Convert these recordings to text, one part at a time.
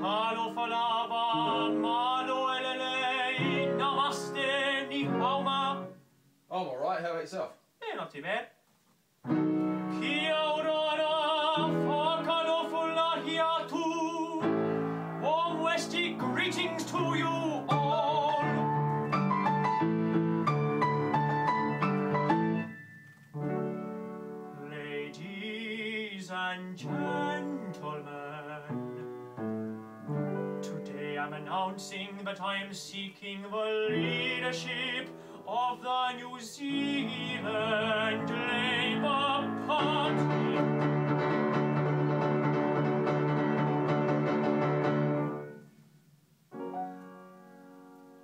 Talo falava, malo elele, namaste, ni. I'm alright, how about yourself? Eh, not too bad. Ladies and gentlemen, today I'm announcing that I am seeking the leadership of the New Zealand Labour Party.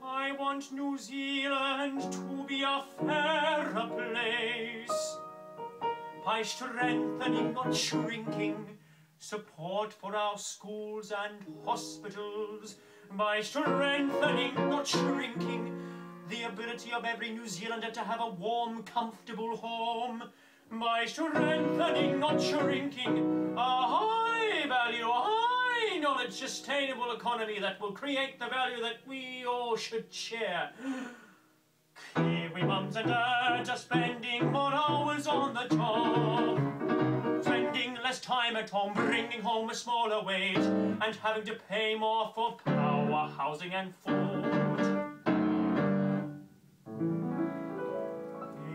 I want New Zealand to be a fairer by strengthening, not shrinking, support for our schools and hospitals, by strengthening, not shrinking, the ability of every New Zealander to have a warm, comfortable home, by strengthening, not shrinking, a high value, high knowledge, sustainable economy that will create the value that we all should share. Kiwi mums and dads are spending more hours on the job, spending less time at home, bringing home a smaller wage, and having to pay more for power, housing, and food.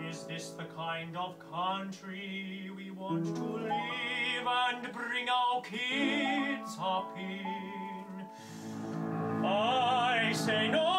Is this the kind of country we want to live and bring our kids up in? I say no.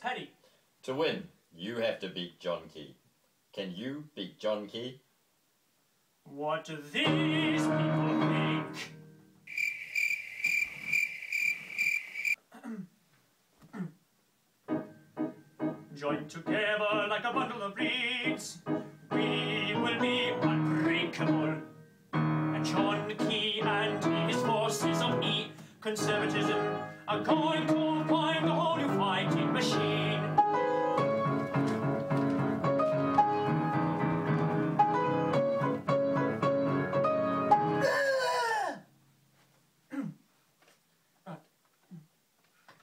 Paddy. To win, you have to beat John Key. Can you beat John Key? What do these people think? Joined together like a bundle of reeds, we will be unbreakable. And John Key and his forces of E conservatism are going to find a whole new fighting machine.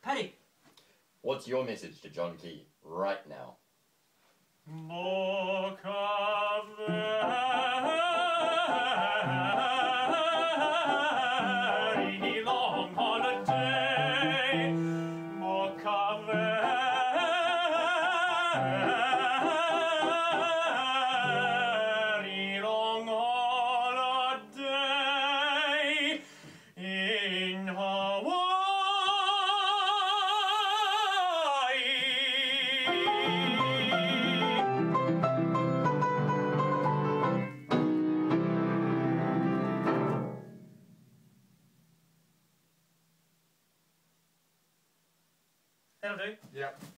Paddy. What's your message to John Key right now? That'll. Yep.